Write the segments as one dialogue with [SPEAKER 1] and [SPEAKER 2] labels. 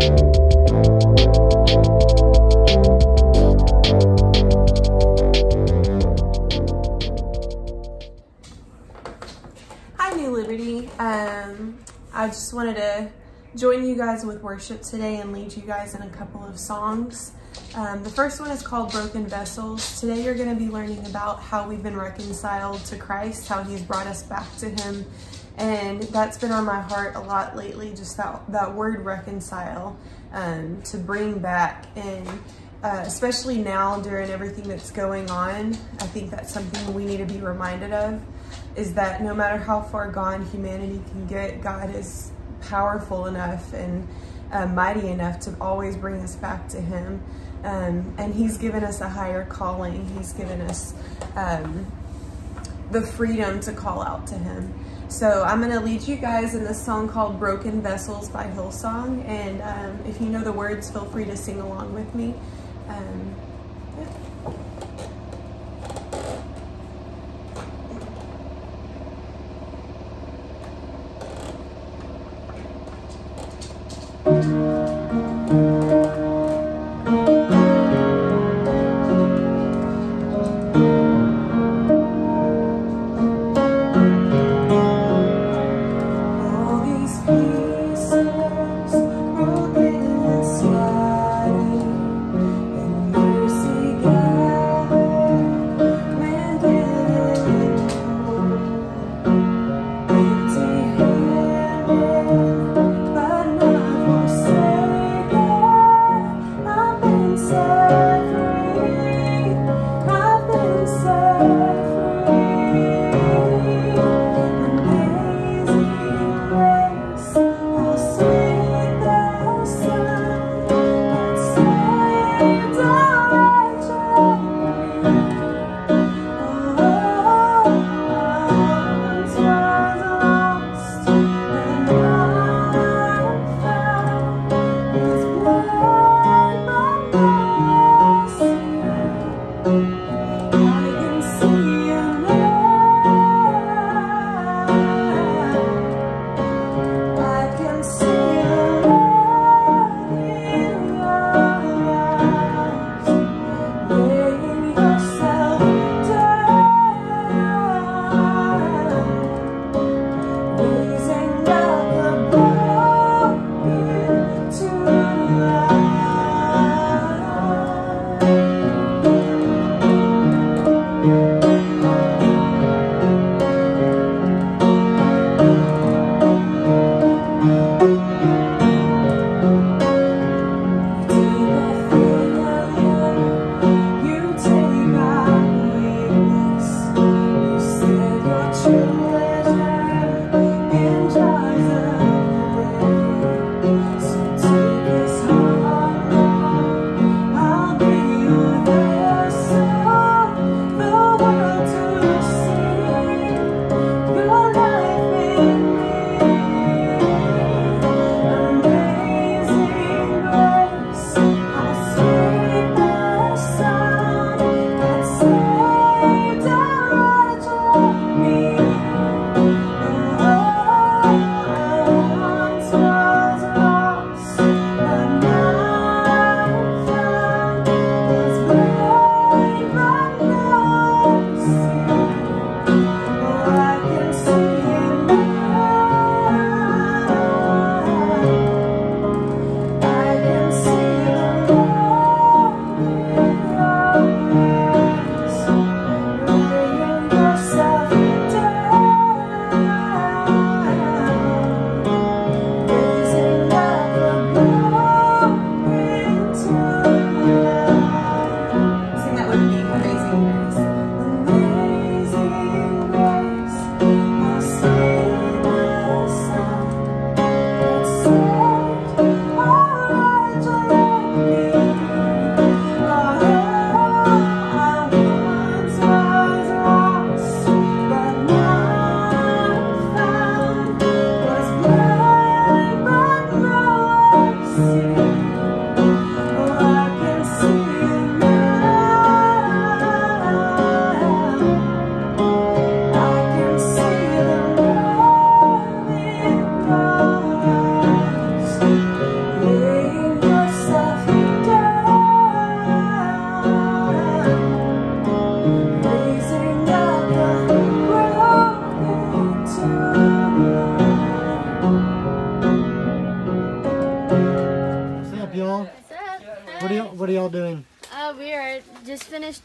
[SPEAKER 1] Hi, New Liberty. Um, I just wanted to join you guys with worship today and lead you guys in a couple of songs. Um, the first one is called Broken Vessels. Today you're going to be learning about how we've been reconciled to Christ, how he's brought us back to him. And that's been on my heart a lot lately, just that, that word reconcile, um, to bring back. And uh, especially now during everything that's going on, I think that's something we need to be reminded of, is that no matter how far gone humanity can get, God is powerful enough and uh, mighty enough to always bring us back to him. Um, and he's given us a higher calling. He's given us um, the freedom to call out to him. So I'm going to lead you guys in this song called Broken Vessels by Hillsong. And um, if you know the words, feel free to sing along with me. Um,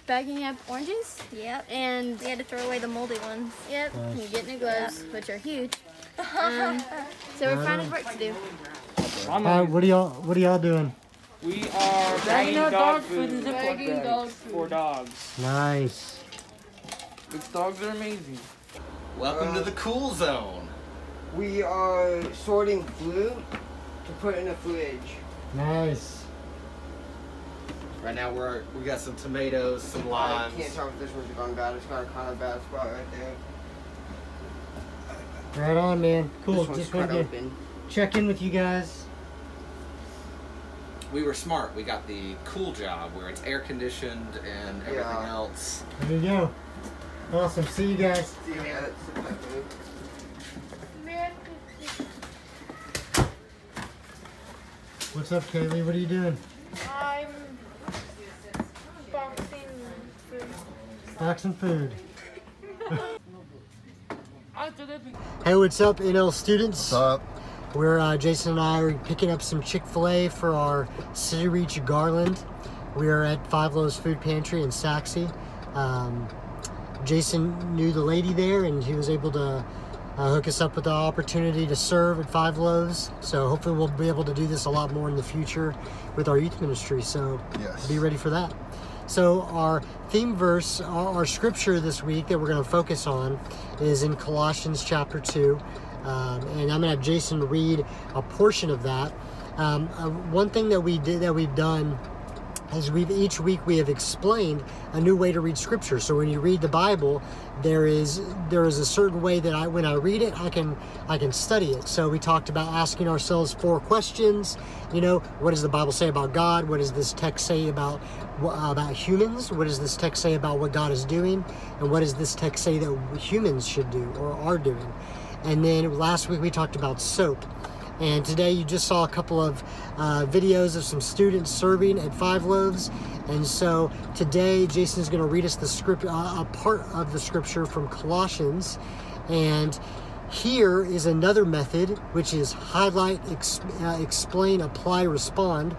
[SPEAKER 2] bagging up oranges.
[SPEAKER 3] Yep.
[SPEAKER 2] And
[SPEAKER 3] we had to throw away the moldy ones.
[SPEAKER 2] Yep. Nice. You get new gloves, yep. which are huge. Um, so we're finding work to do.
[SPEAKER 4] Hi, what are y'all what are y'all doing?
[SPEAKER 5] We are bagging dog, dog food, bagging dog food for dogs.
[SPEAKER 4] Nice.
[SPEAKER 5] These dogs are amazing.
[SPEAKER 6] Welcome uh, to the cool zone.
[SPEAKER 7] We are sorting fruit to put in a fridge.
[SPEAKER 4] Nice.
[SPEAKER 6] Right now we're we got some tomatoes, some limes.
[SPEAKER 7] I can't tell if this one's gone bad. It's got a kind of bad spot right there.
[SPEAKER 4] Right on, man. Cool. Just wanted to open. check in with you guys
[SPEAKER 6] we were smart. We got the cool job where it's air conditioned and everything yeah. else.
[SPEAKER 4] There you go. Awesome. See you guys.
[SPEAKER 7] See you, man.
[SPEAKER 4] What's up, Kaylee? What are you doing?
[SPEAKER 8] I'm boxing food.
[SPEAKER 4] Boxing food. hey, what's up, NL students?
[SPEAKER 9] What's up?
[SPEAKER 4] Where uh, Jason and I are picking up some Chick-fil-A for our City Reach Garland. We are at Five Loaves Food Pantry in Sachse. Um, Jason knew the lady there and he was able to uh, hook us up with the opportunity to serve at Five Loaves. So hopefully we'll be able to do this a lot more in the future with our youth ministry. So
[SPEAKER 9] yes.
[SPEAKER 4] be ready for that. So our theme verse, our, scripture this week that we're going to focus on is in Colossians chapter 2. Um, and I'm gonna have Jason read a portion of that. Um, uh, one thing that we did that we've done is we've each week we have explained a new way to read scripture. So when you read the Bible, there is there is a certain way that I when I read it, I can I can study it. So we talked about asking ourselves four questions. You know, what does the Bible say about God? What does this text say about about humans? What does this text say about what God is doing? And what does this text say that humans should do or are doing? And then last week we talked about soap. And today you just saw a couple of uh, videos of some students serving at Five Loaves. And so today Jason is going to read us the script, uh, a part of the scripture from Colossians. And here is another method, which is highlight, ex uh, explain, apply, respond.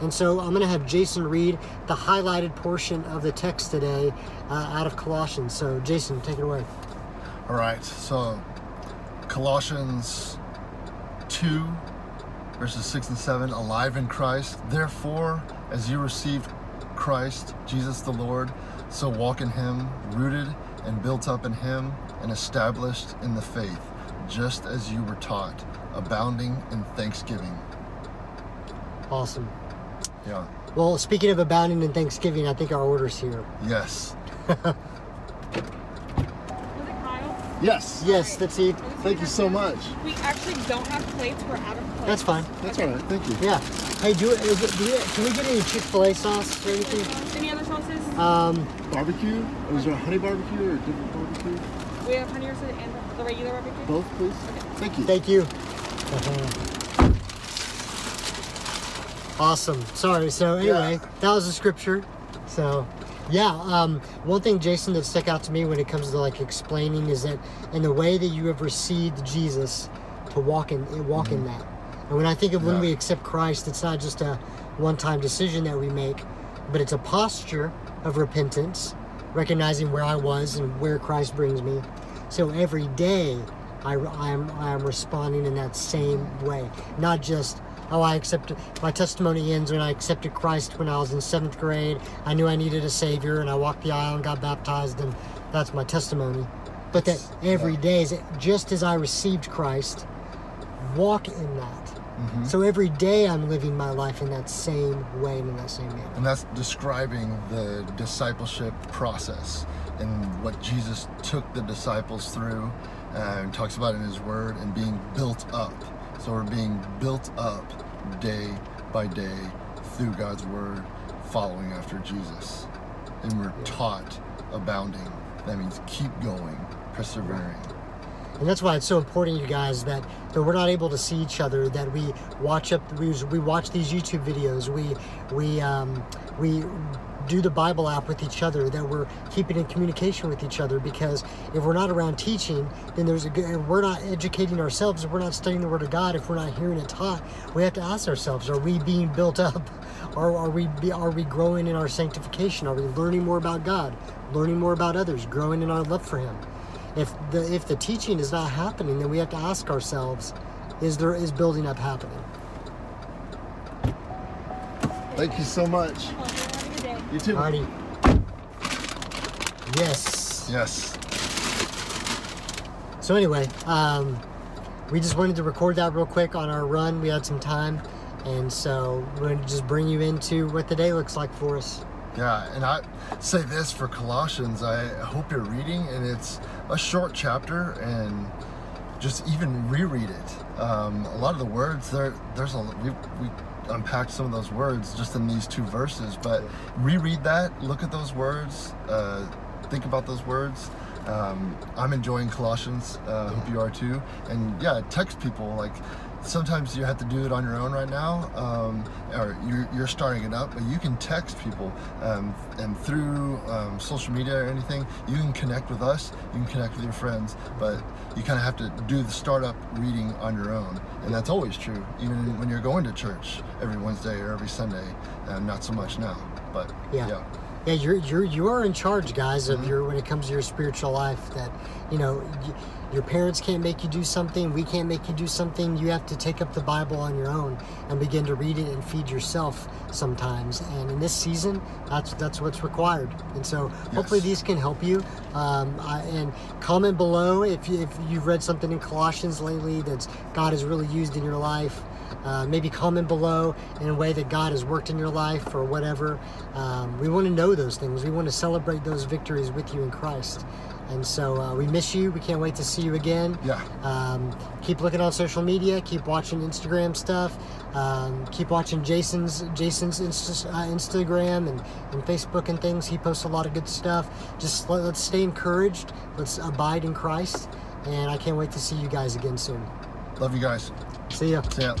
[SPEAKER 4] And so I'm going to have Jason read the highlighted portion of the text today uh, out of Colossians. So Jason, take it away.
[SPEAKER 9] All right. So Colossians 2, verses 6 and 7, alive in Christ. Therefore, as you received Christ, Jesus the Lord, so walk in him, rooted and built up in him, and established in the faith, just as you were taught, abounding in thanksgiving.
[SPEAKER 4] Awesome.
[SPEAKER 9] Yeah.
[SPEAKER 4] Well, speaking of abounding in thanksgiving, I think our order's here.
[SPEAKER 9] Yes.
[SPEAKER 4] Yes. Yes, that's it.
[SPEAKER 9] Thank you so much.
[SPEAKER 8] We actually don't have plates. We're out of plates.
[SPEAKER 4] That's fine.
[SPEAKER 9] That's all right. Thank you.
[SPEAKER 4] Yeah. Hey, do, it, is it, do we, can we get any Chick-fil-A sauce or anything?
[SPEAKER 8] Any other sauces?
[SPEAKER 4] Um,
[SPEAKER 9] barbecue? Or is there a honey barbecue or a different barbecue?
[SPEAKER 8] We have honey roasted and the regular barbecue.
[SPEAKER 9] Both, please. Okay. Thank you.
[SPEAKER 4] Thank you. awesome. Sorry. So anyway, yeah. that was a scripture. So yeah, um, one thing, Jason, that stuck out to me when it comes to like explaining is that in the way that you have received Jesus, to walk in, walk mm-hmm. in that. And when I think of yeah. when we accept Christ, it's not just a one-time decision that we make, but it's a posture of repentance, recognizing where I was and where Christ brings me. So every day, I, I'm, I'm responding in that same way, not just oh, I accepted, my testimony ends when I accepted Christ when I was in seventh grade. I knew I needed a Savior and I walked the aisle and got baptized, and that's my testimony. But that every day is just as I received Christ, walk in that. Mm-hmm. So every day I'm living my life in that same way and in that same manner.
[SPEAKER 9] And that's describing the discipleship process and what Jesus took the disciples through uh, and talks about in his word and being built up so we're being built up day by day through God's word, following after Jesus. And we're taught abounding. That means keep going, persevering.
[SPEAKER 4] And that's why it's so important, you guys, that, that we're not able to see each other, that we watch up, we, we watch these YouTube videos, we, we, um, we do the Bible app with each other, that we're keeping in communication with each other. Because if we're not around teaching, then there's a good, we're not educating ourselves. If we're not studying the Word of God, if we're not hearing it taught, we have to ask ourselves: Are we being built up? Or are we are we growing in our sanctification? Are we learning more about God, learning more about others, growing in our love for Him? If the if the teaching is not happening, then we have to ask ourselves: Is there is building up happening?
[SPEAKER 9] Thank you so much.
[SPEAKER 8] Have a good day.
[SPEAKER 9] You too.
[SPEAKER 4] Marty. Yes.
[SPEAKER 9] Yes.
[SPEAKER 4] So anyway, um, we just wanted to record that real quick on our run. We had some time, and so we're going to just bring you into what the day looks like for us.
[SPEAKER 9] Yeah, and I say this for Colossians. I hope you're reading, and it's a short chapter, and just even reread it. Um, a lot of the words there, there's a we, we unpacked some of those words just in these two verses, but reread that, look at those words, uh, think about those words. Um, I'm enjoying Colossians. Uh, hope you are too. And yeah, text people like sometimes you have to do it on your own right now, um, or you're, you're starting it up, but you can text people um, and through um, social media or anything, you can connect with us, you can connect with your friends, but you kind of have to do the startup reading on your own. And that's always true, even when you're going to church every Wednesday or every Sunday, uh, not so much now, but
[SPEAKER 4] Yeah.
[SPEAKER 9] yeah.
[SPEAKER 4] Yeah, you're you're you are in charge, guys, of your when it comes to your spiritual life. That you know, y your parents can't make you do something. We can't make you do something. You have to take up the Bible on your own and begin to read it and feed yourself sometimes. And in this season, that's that's what's required. And so, hopefully, these can help you. Um, I, and comment below if you, if you've read something in Colossians lately that God has really used in your life. Uh, maybe comment below in a way that God has worked in your life or whatever. Um, we want to know those things. We want to celebrate those victories with you in Christ. And so uh, we miss you. We can't wait to see you again.
[SPEAKER 9] Yeah.
[SPEAKER 4] Um, keep looking on social media. Keep watching Instagram stuff. Um, keep watching Jason's Jason's Insta, uh, Instagram and, and Facebook and things. He posts a lot of good stuff. Just let, let's stay encouraged. Let's abide in Christ. And I can't wait to see you guys again soon.
[SPEAKER 9] Love you guys.
[SPEAKER 4] See ya.
[SPEAKER 9] See ya.